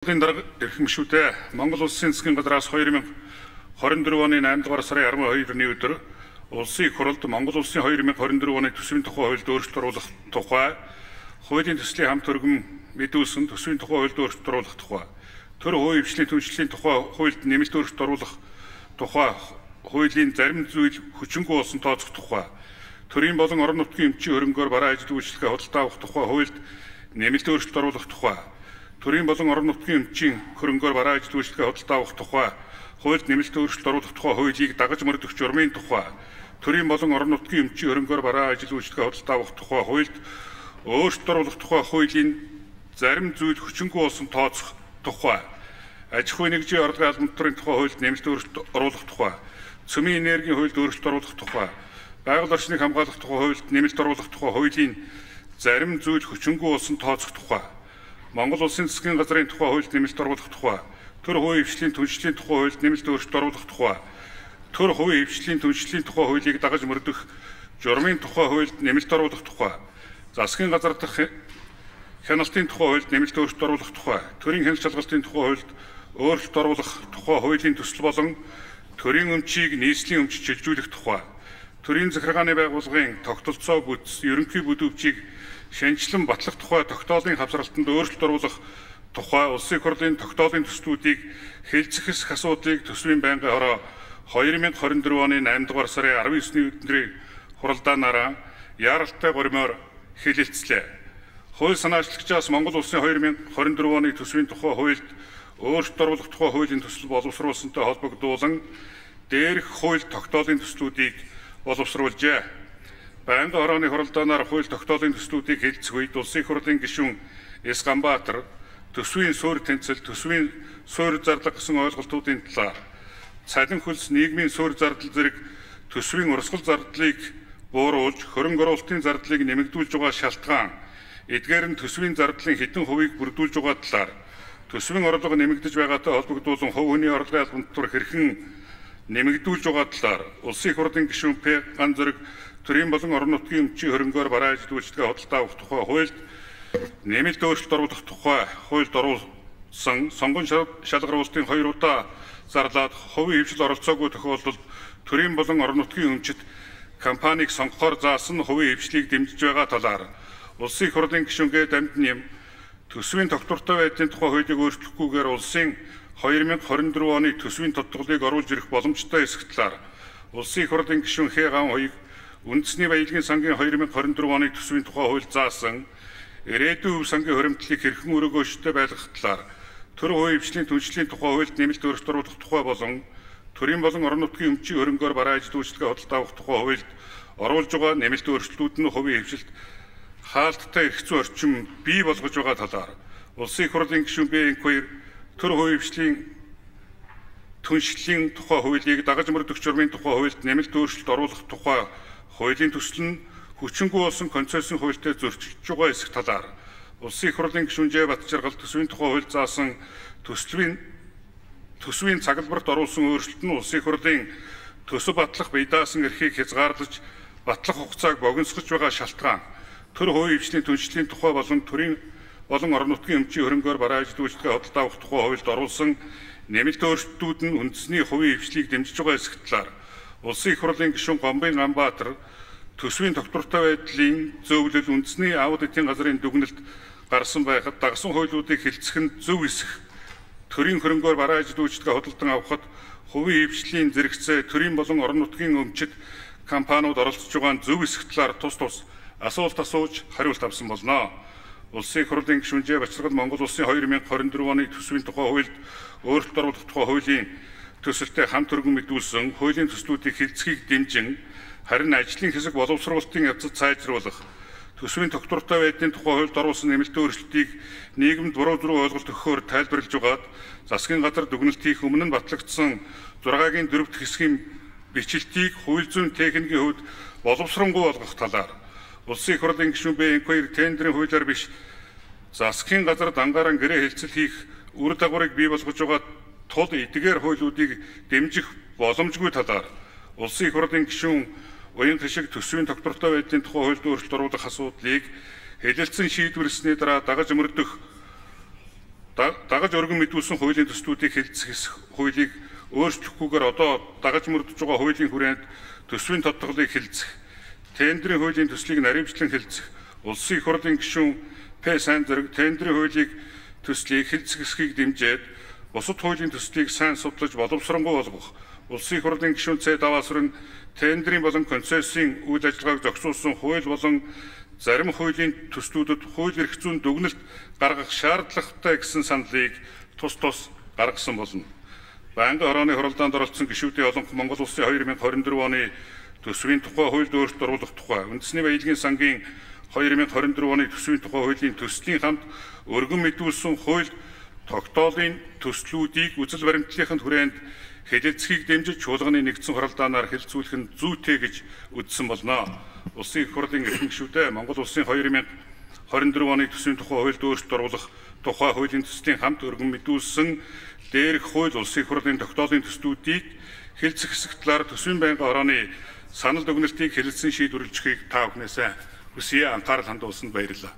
Монголын дарга эрхэмшүүдээ Монгол Улсын засгийн газраас 2024 оны 8 дугаар сарын 12-ны өдөр улсын их хурлд Монгол Улсын 2024 оны төсвийн тухай хуульд өөрчлөлт оруулах тухай хуулийн төслийн хамт өргөн мэдүүлсэн төсвийн тухай хуульд өөрчлөлт оруулах тухай төр хувийн хвшлийн түншлэлийн тухай хуульд нэмэлт өөрчлөлт оруулах тухай хуулийн зарим зүйл хүчингү болсон тооцох тухай төрийн болон орон нутгийн эмчийн хөрөнгөөр бараа ажил үйлчлэгээ худалдаа авах тухай хуульд нэмэлт өөрчлөлт оруулах тухай төрийн болон орон нутгийн эмчийн хөрөнгөөр бараа ажил үйлчлэгээ худалдаа авах тухай хуульд нэмэлт өөрчлөлт оруулах тухай хуулийг дагаж мөрдөх журмын тухай төрийн болон орон нутгийн эмчийн хөрөнгөөр бараа ажил үйлчлэгээ худалдаа авах тухай хуульд өөрчлөлт оруулах тухай хуулийн зарим зүйл хүчингү болсон тооцох тухай аж ахуйн нэгжийн орлогын албан тухай хуульд нэмэлт өөрчлөлт оруулах тухай цөмийн энергийн хуульд өөрчлөлт оруулах тухай байгаль орчныг хамгаалах тухай хуульд нэмэлт оруулах тухай хуулийн зарим зүйл хүчингү болсон тооцох тухай Монгол Улсын засгийн газрын тухай хуульд нэмэлт оруулах тухай, төр хувийн хвшлийн түншлэлийн тухай хуульд нэмэлт өөрчлөлт оруулах тухай, төр хувийн хвшлийн түншлэлийн тухай хуулийг дагаж мөрдөх журмын тухай хуульд нэмэлт оруулах тухай, засгийн газар дахь хяналтын тухай хуульд нэмэлт өөрчлөлт оруулах тухай, төрийн хяналт шалгалтын тухай хуульд өөрчлөлт оруулах тухай хуулийн төсөл болон төрийн өмчийг нийслэлийн өмчөж шилжүүлэх тухай, төрийн захиргааны байгууллагын тогтолцоо бүтц ерөнхий бүдүүвчийг шинжилэн батлах тухай тогтоолын хавсралтанд өөрчлөлт оруулах тухай улсын хурлын тогтоолын төслүүдийг хэлцэхс асуудлыг төсвийн байнгын хороо 2024 оны 8 дугаар сарын 19-ний өдрийн хуралдаанаараа яаралтай горимоор хэлэлцлээ. Хууль санаачлагчаас Монгол улсын 2024 оны төсвийн тухай хуульд өөрчлөлт оруулах тухай хуулийн төсөл боловсруулсантай холбогдуулан дээрх хууль тогтоолын төслүүдийг боловсруулжээ. Байнгын хорооны хуралдаанаар хууль тогтоолын төслүүдийг хэлцэх үед улсын хурлын гишүүн Эс Ганбаатар төсвийн суурь тэнцэл, төсвийн суурь зарлага гэсэн ойлголтуудын талаар цалин хөлс нийгмийн суурь зардал зэрэг төсвийн урсгал зардлыг бууруулж хөрөнгө оруулалтын зардлыг нэмэгдүүлж байгаа шалтгаан эдгээр нь төсвийн зардлын хэдэн хувийг бүрдүүлж байгаа талаар төсвийн орлого нэмэгдэж байгаатай холбогдуулан хувь хүний орлогын албан татвар хэрхэн нэмэгдүүлж байгаа талаар улсын хурлын гишүүн П. Ган зэрэг төрийн болон орон нутгийн өмчийн хөрөнгөөр бараа ажил үйлчлэгээ худалдаа авах тухай хуульд нэмэлт өөрчлөлт оруулах тухай хуульд оруулсан сонгон шалгаруулалтын хоёр удаа зарлаад хувийн хвшил оролцоогүй тохиолдолд төрийн болон орон нутгийн өмчит компанийг сонгохоор заасан хувийн хвшлийг дэмжиж байгаа талаар улсын их хурлын гишүүнгээ дамжин нэм төсвийн тогтвортой байдлын тухай хуулийг өөрчлөхгүйгээр улсын 2024 оны төсвийн тодтголыг оруулж ирэх боломжтой эсэх талаар улсын их хурлын гишүүн Хэ ган хоёрыг үндэсний баялагын сангийн 2024 оны төсвийн тухай хууль заасан ирээдүйн өв сангийн хуримтлалыг хэрхэн өрөөгөөштэй байлгах талаар төр хувийн хвшлийн түншлэлийн тухай хуульд нэмэлт өөрчлөлт оруулах тухай болон төрийн болон орон нутгийн өмчийн хөрөнгөөр бараа ажил үйлчлэгээ худалдаа авах тухай хуульд оруулж байгаа нэмэлт өөрчлөлтүүд нь хувийн хвшилт хаалттай эрх зүйн орчин бий болгож байгаа талаар улсын их хурлын гишүүн Б2 төр хувийн хвшлийн түншлэлийн тухай хуулийг дагаж мөрдөх журмын тухай хуульд нэмэлт өөрчлөлт оруулах тухай хуулийн төсөл нь хүчингү болсон концессийн хуультай зөрчиж байгаа эсэх талаар улсын их хурлын гишүүнжээ Батжаргал төсвийн тухай хууль заасан төсвийн төсвийн цаглбарт оруулсан өөрчлөлт нь улсын их хурлын төсөв батлах бие даасан эрхийг хязгаарлаж батлах хугацааг богиносгож байгаа шалтгаан. Төр хувийн хвшлийн түншлэлийн тухай болон төрийн болон орон нутгийн өмчийн хөрөнгөөр бараа ажил үйлчлэгээ худалдаа авах тухай хуульд оруулсан нэмэлт өөрчлөлтүүд нь үндэсний хувийн хвшлийг дэмжиж байгаа эсэх талаар Улсын их хурлын гишүүн Гомбын Ганбаатар төсвийн тогтвортой байдлын зөвлөл үндэсний аудит эдийн газрын дүгнэлт гарсан байхад дагсан хуулиудыг хэлцэх нь зөв эсэх төрийн хөрөнгөөр бараа ажил үйлчлэгээ худалдан авахд хувийн хвшлийн зэрэгцээ төрийн болон орон нутгийн өмчит компаниуд оролцож байгаа зөв эсэх талаар тус тус асуулт асууж хариулт авсан болно. Улсын их хурлын гишүүнжээ Бачаргал Монгол Улсын 2024 оны төсвийн тухай хуульд өөрчлөлт оруулах тухай хуулийн төсөлтэй хамт өргөн мэдүүлсэн хуулийн төслүүдийг хилцхийг дэмжин харин ажлын хэсэг боловсруулалтын явцад сайжруулах төсвийн тогтвортой байдлын тухай хуульд оруулсан нэмэлт өөрчлөлтийг нийгэмд буруу зуруу ойлголт өгөхөөр тайлбарлаж байгаад засгийн газар дүгнэлт хийх өмнө нь батлагдсан 6-гийн 4-р хэсгийн бичлэлтийг хууль зүйн техникийн хувьд боловсронгуй болгох талаар улсын их хурлын гишүүн Б2 тендерийн хуулиар биш засгийн газар дангаран гэрээ хэлцэл хийх үр дагаврыг бий болгож байгаа тул эдгээр хуулиудыг дэмжих боломжгүй талаар улсын их хурлын гишүүн уян хишиг төсвийн тогтвортой байдлын тухай хуульд өөрчлөлт оруулах асуудлыг хэлэлцэн шийдвэрлсэний дараа дагаж мөрдөх да- дагаж өргөн мэдүүлсэн хуулийн төслүүдийг хэлэлцэх хуулийг өөрчлөхгүйгээр одоо дагаж мөрдөж байгаа хуулийн хүрээнд төсвийн тодтголыг хэлэлцэх, тендерийн хуулийн төслийг наривчлан хэлэлцэх, улсын их хурлын гишүүн П сайн зэрэг тендерийн хуулийг төслийг хэлэлцэх эсхийг дэмжиж бусад хуулийн төслийг сайн судлаж боловсронгуй болгох, улсын их хурлын гишүүн Ц даваасрын тендерийн болон концессийн үйл ажиллагааг зохицуулсан хууль болон зарим хуулийн төслүүдэд хууль эрх зүйн дүгнэлт гаргах шаардлагатай гэсэн саналыг тус тус гаргасан болно. Байнгын хорооны хуралдаанд оролцсон гишүүдийн олонх Монгол Улсын 2024 оны төсвийн тухай хуульд өөрчлөлт оруулах тухай үндэсний баялагын сангийн 2024 оны төсвийн тухай хуулийн төслийн хамт өргөн мэдүүлсэн хууль тогтоолын төслүүдийг үзэл баримтлалынханд хүрээнд хэлэлцгийг дэмжиж чуулганы нэгдсэн хоралдаанаар хэлэлцүүлэх нь зүйтэй гэж үзсэн болно. Улсын их хурлын эрхэм гишүүдээ Монгол Улсын 2024 оны төсвийн тухай хуульд өөрчлөлт оруулах тухай хуулийн төслийн хамт өргөн мэдүүлсэн дээрх хууль улсын их хурлын тогтоолын төслүүдийг хэлцэх хэсэг талаар төсвийн байнгын хорооны санал дүгнэлтийг хэлэлцэн шийдвэрлэхийг та бүхнээсээ хүсье анхаарал хандуулсанд баярлалаа.